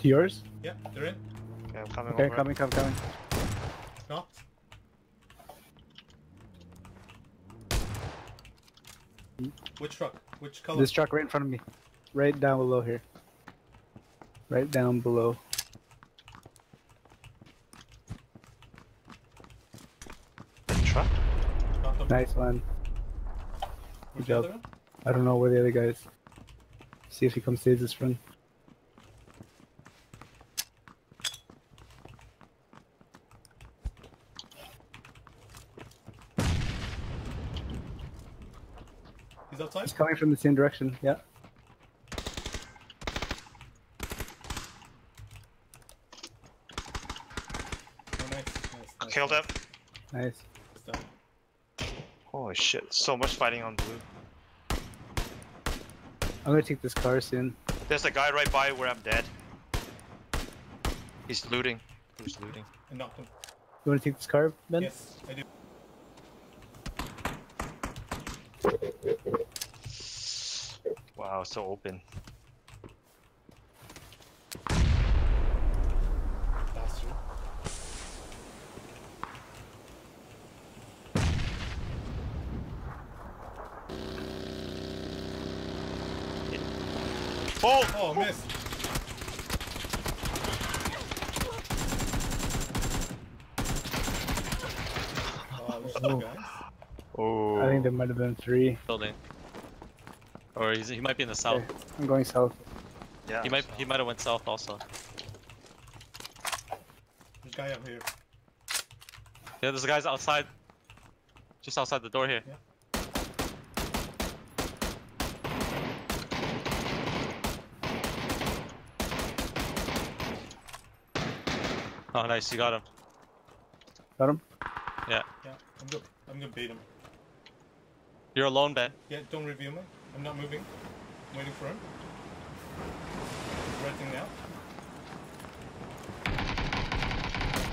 To yours? Yeah, they're in. Okay, I'm coming Okay, over. coming, coming, coming. Knocked. Which truck? Which color? This truck right in front of me. Right down below here. Right down below. Truck? Nice one. Where's good job. other? I don't know where the other guy is. See if he comes saves this run. He's outside. He's coming from the same direction. Yeah. Oh, nice. Nice. nice. Killed him. Nice. Holy shit, so much fighting on blue. I'm gonna take this car soon. There's a guy right by where I'm dead. He's looting. Who's looting? I knocked him. You wanna take this car, Ben? Yes, I do. Wow, so open. Bastard. Oh! Oh, miss. Oh, guys. Oh. I think there might have been three. building. Or he's, he might be in the south. Okay, I'm going south. yeah. He might he might have went south also. There's a guy up here. Yeah, there's a guy's outside. Just outside the door here. Yeah. Oh nice, you got him. Got him? Yeah, Yeah, I'm good. I'm gonna bait him. You're alone, Ben. Yeah, don't review me. I'm not moving. I'm waiting for him. Renting now.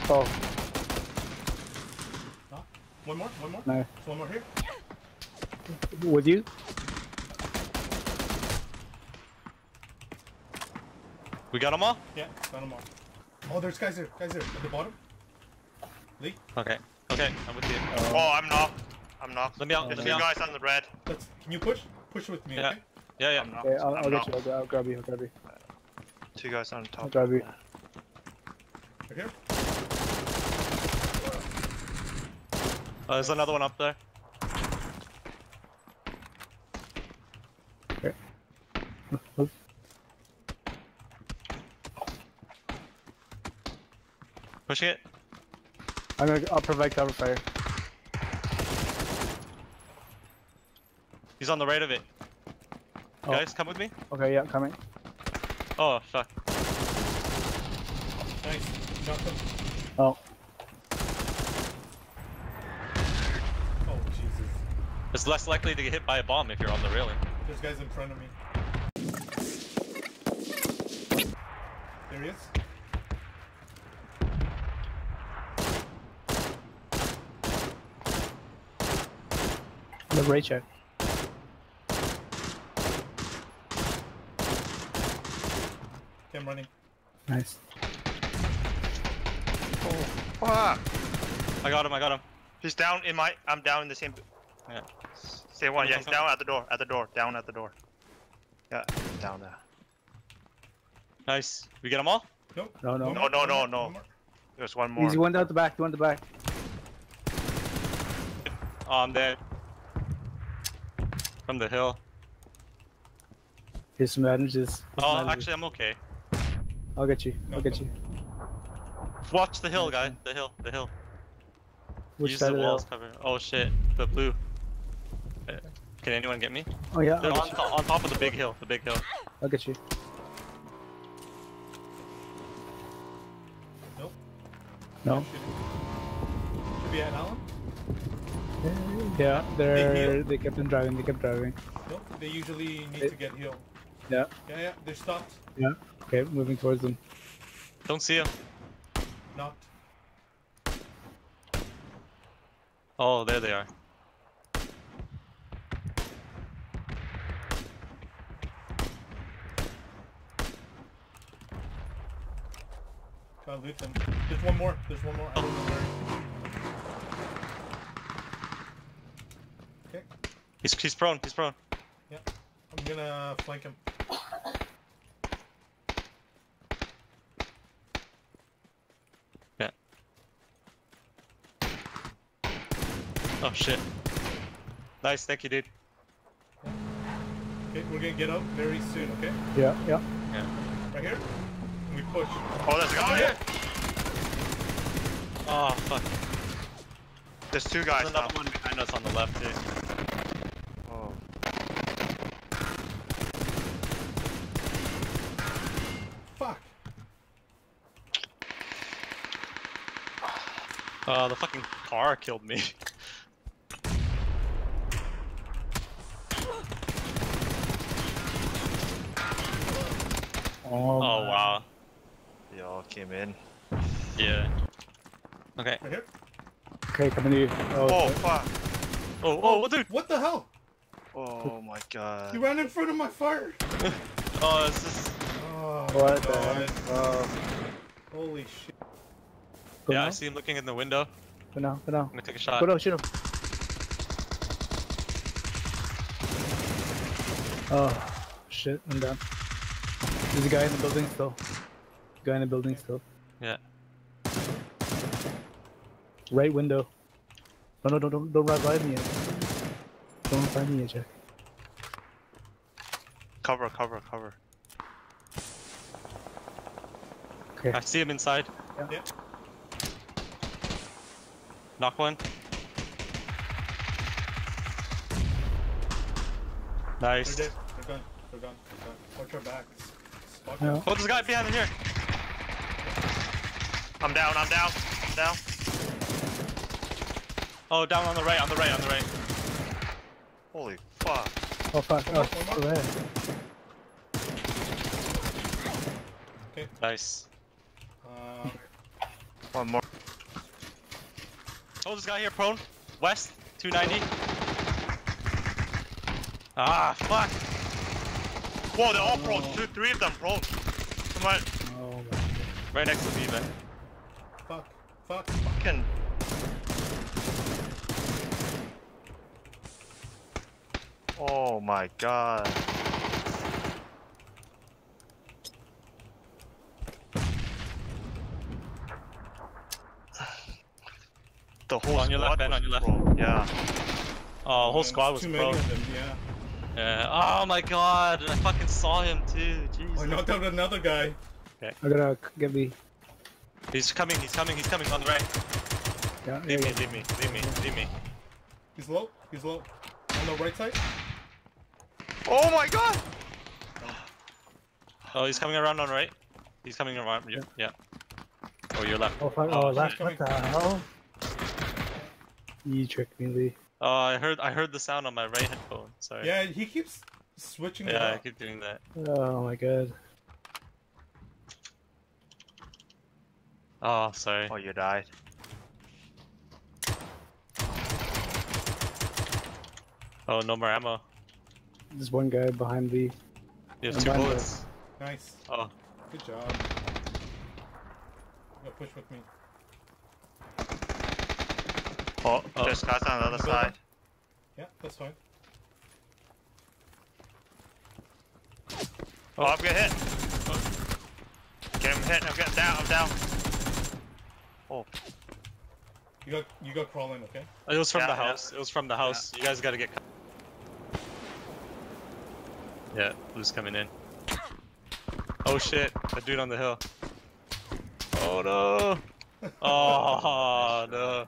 Oh, Knock. One more. One more. no. There's one more here. With you? We got them all? Yeah, got him all. Oh, there's guys there. Guys there at the bottom. Lee, Okay. Okay, I'm with you. Uh, oh, I'm knocked. I'm knocked. Let me out, There's let two me out. guys on the red. let's. Can you push? Push with me. Yeah. Okay. Yeah, yeah. I'm knocked. Okay, I'll, I'm I'll get you. I'll, I'll grab you. I'll grab you. Two guys on I'll top. grab you. Right here. Oh, there's another one up there. Okay. Move. Pushing it. I'm gonna. I'll provide cover fire. He's on the right of it. Oh. Guys, come with me. Okay, yeah, coming. Oh fuck. Nice. Knocked him. Oh, Oh Jesus. It's less likely to get hit by a bomb if you're on the railing. There's guys in front of me. There he is. the right check. I'm running. Nice. Oh, fuck! I got him, I got him. He's down in my. I'm down in the same. Yeah. Same one. Yeah, he's down at the door. At the door. Down at the door. Yeah, down there. Nice. We get them all? Nope. No, no. No, no, no, no. one. There's one more. Easy one down the back. One at the back. Oh, I'm dead. From the hill. Here's some bandages. Oh, bandages. actually, I'm okay. I'll get you. No, I'll get no. you. Watch the hill, guy. The hill, the hill. Which Use side the of the walls cover. Oh shit, the blue. Uh, Can anyone get me? Oh yeah, They're on, get, on top of the big hill, the big hill. I'll get you. Nope. No. Shooting. Should be at Allen? Yeah, they're heal? they kept on driving. They kept driving. Nope. They usually need It- to get healed. Yeah. Yeah, yeah. They're stopped. Yeah. Okay, moving towards them. Don't see him. Knocked. Oh, there they are. Gotta loot them. There's one more. There's one more. I don't know where. Okay. He's he's prone. He's prone. Yeah. I'm gonna flank him. Oh shit. Nice, thank you, dude. Okay, we're gonna get out very soon, okay? Yeah, yeah. Yeah. Right here. And we push. Oh, there's a guy here. Oh fuck. There's two guys There's now. another one behind us on the left too. Oh. Fuck. Uh, the fucking car killed me. Oh, Oh wow. They all came in. Yeah. Okay. Right. Okay, coming to you. Oh, Oh, fuck. Oh, oh, oh dude. What the hell? Oh my god. He god. ran in front of my fire. Oh, this is. Oh, what the God. heck? Oh. Holy shit. Go Yeah, now? I see him looking in the window. Go now, go now. I'm gonna take a shot. Go down, shoot him. Oh, shit, I'm down. There's a guy in the building still. Guy in the building still. Yeah. Right window. No, no, don't, don't, don't revive me yet. Don't revive me yet, Jack. Cover, cover, cover. Okay. I see him inside. Yeah. Knock one. Nice. They're dead. They're gone. They're gone. They're gone. Watch our backs. Spot Yeah. them. Oh, there's a guy behind in here. I'm down, I'm down. I'm down. Oh, down on the right, on the right, on the right. Holy fuck. Oh, fuck. One Oh, more, one more. over there. Nice. Uh, One more. Oh, this guy here, prone. West, 290. Ah, fuck. Whoa, they're all prone. Two, three of them prone. Come on. Oh, my God. Right next to me, man. fuck. Fuck. Fucking. Oh my god. The whole On your left, squad Ben, was on your left. prone. Yeah. Oh, whole squad was too many of them, yeah. Yeah. Oh my god, I fucking saw him too. Oh, I Jeez. knocked out another guy. Okay. I gotta get me. He's coming, he's coming, he's coming on the right. Yeah, Leave yeah, me, leave me, leave me, leave me. He's low. He's low. On the right side. Oh my god! Oh, he's coming around on right. He's coming around. Yeah. yeah. Oh, your left. Oh, fuck. Oh, Oh, left. What the hell? You tricked me, Lee. Oh, I heard, I heard the sound on my right headphone. Sorry. Yeah, he keeps switching it Yeah, I keep doing that. Oh, my God. Oh, sorry. Oh, you died. Oh, no more ammo. There's one guy behind Lee. You have I'm two done, bullets. Nice. Oh, Good job. Go push with me. Oh, Oh. there's guys on the other side. Yeah, that's fine. Oh, I'm getting hit. Oh. Get him hit. I'm getting down. I'm down. Oh, You got you got crawling, okay? it was from Yeah, the yeah. house. It was from the house. You guys gotta get. Yeah, blue's coming in. Oh shit! A dude on the hill. Oh no! Oh no!